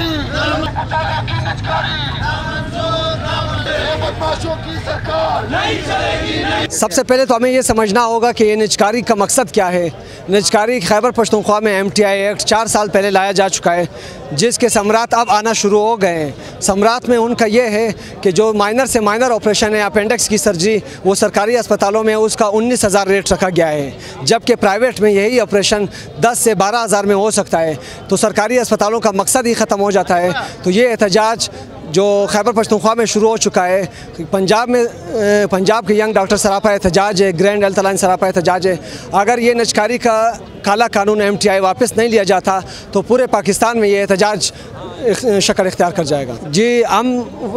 کی نچکاری بدماشوں کی سرکار۔ سب سے پہلے تو ہمیں یہ سمجھنا ہوگا کہ یہ نجکاری کا مقصد کیا ہے۔ نجکاری خیبر پختونخوا میں ایم ٹی آئی ایکٹ چار سال پہلے لایا جا چکا ہے جس کے ثمرات اب آنا شروع ہو گئے ہیں۔ ثمرات میں ان کا یہ ہے کہ جو مائنر سے مائنر آپریشن ہے اپینڈکس کی سرجری وہ سرکاری اسپتالوں میں اس کا انیس ہزار ریٹ رکھا گیا ہے۔ جبکہ پرائیویٹ میں یہی آپریشن دس سے بارہ ہزار میں ہو سکتا ہے۔ تو سرکاری اسپتالوں کا مقصد ہی ختم ہو جاتا ہے۔ تو یہ احتجاج جو خیبر پختونخوا میں شروع ہو چکا ہے، پنجاب میں پنجاب کے ینگ ڈاکٹر سراپا احتجاج ہے، گرینڈ ہیلتھ لائن سراپا احتجاج ہے۔ اگر یہ نچکاری کا کالا قانون ایم ٹی آئی واپس نہیں لیا جاتا، تو پورے پاکستان میں یہ احتجاج شکل اختیار کر جائے گا۔ جی ہم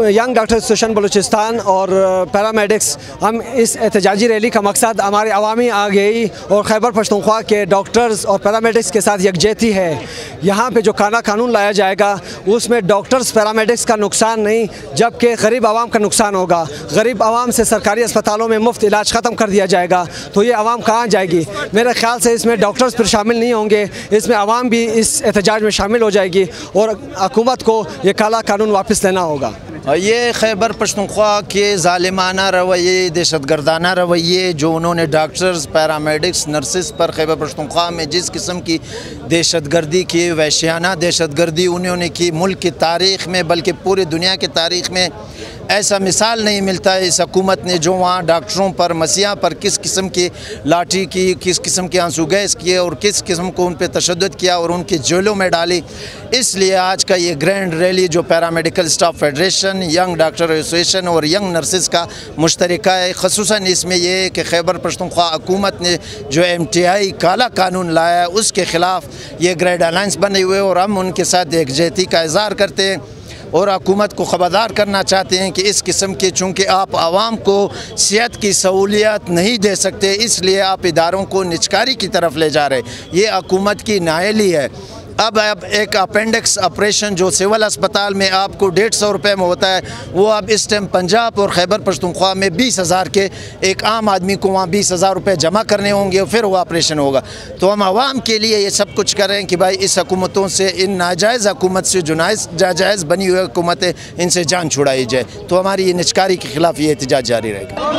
ینگ ڈاکٹر ایسوسیشن بلوچستان اور پیرامیڈکس، ہم اس احتجاجی ریلی کا مقصد ہمارے عوامی آگئی اور خیبر پختونخوا کے ڈاکٹرز اور پیرامیڈکس کے ساتھ یکجہتی ہے۔ یہاں پہ جو کالا قانون لایا جائے گا، اس میں ڈاکٹرز پیرامیڈکس کا نقصان نہیں، جبکہ غریب عوام کا نقصان ہوگا۔ غریب عوام سے سرکاری اسپتالوں میں مفت علاج ختم کر دیا جائے گا۔ تو یہ عوام کہاں جائے گی؟ میرے خیال سے اس میں ڈاکٹرز پھر شامل نہیں ہوں گے، اس میں عوام بھی اس احتجاج میں شامل ہو جائے گی اور حکومت کو یہ کالا قانون واپس لینا ہوگا۔ یہ خیبر پختونخوا کے ظالمانہ رویے دہشت گردانہ رویے، جو انہوں نے ڈاکٹرز پیرامیڈکس نرسز پر خیبر پختونخوا میں جس قسم کی دہشت گردی کی، وحشیانہ دہشت گردی انہوں نے کی ملک کی تاریخ میں، بلکہ پورے دنیا کی تاریخ میں ایسا مثال نہیں ملتا ہے۔ اس حکومت نے جو وہاں ڈاکٹروں پر مسیح پر کس قسم کی لاٹھی کی، کس قسم کے آنسو گیس کیے اور کس قسم کو ان پہ تشدد کیا اور ان کی جیلوں میں ڈالی۔ اس لیے آج کا یہ گرینڈ ریلی جو paramedical staff federation, young doctor association اور ینگ نرسز کا مشترکہ ہے، خصوصاً اس میں یہ ہے کہ خیبر پختونخوا حکومت نے جو ایم ٹی آئی کالا قانون لایا ہے، اس کے خلاف یہ گریڈ الائنس بنے ہوئے اور ہم ان کے ساتھ یکجہتی کا اظہار کرتے ہیں اور حکومت کو خبردار کرنا چاہتے ہیں کہ اس قسم کے چونکہ آپ عوام کو صحت کی سہولیات نہیں دے سکتے، اس لیے آپ اداروں کو نچکاری کی طرف لے جا رہے یہ حکومت کی نائلی ہے۔ اب اب ایک اپینڈکس آپریشن جو سول اسپتال میں آپ کو ڈیڑھ سو روپے میں ہوتا ہے، وہ اب اس ٹائم پنجاب اور خیبر پختونخوا میں بیس ہزار کے ایک عام آدمی کو وہاں بیس ہزار روپے جمع کرنے ہوں گے اور پھر وہ آپریشن ہوگا۔ تو ہم عوام کے لیے یہ سب کچھ کریں کہ بھائی اس حکومتوں سے، ان ناجائز حکومت سے جو ناجائز بنی ہوئی حکومتیں، ان سے جان چھڑائی جائے۔ تو ہماری یہ نچکاری کے خلاف یہ احتجاج جاری رہے گا۔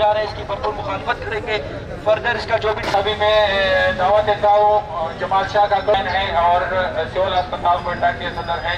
جا رہے ہیں، اس کی بھرپور مخالفت کریں گے۔ فردر اس کا جو بھی سبھی میں دعویٰ دیتا ہوں جمال شاہ کا ہے اور سول اسپتال کوئٹہ کے صدر ہیں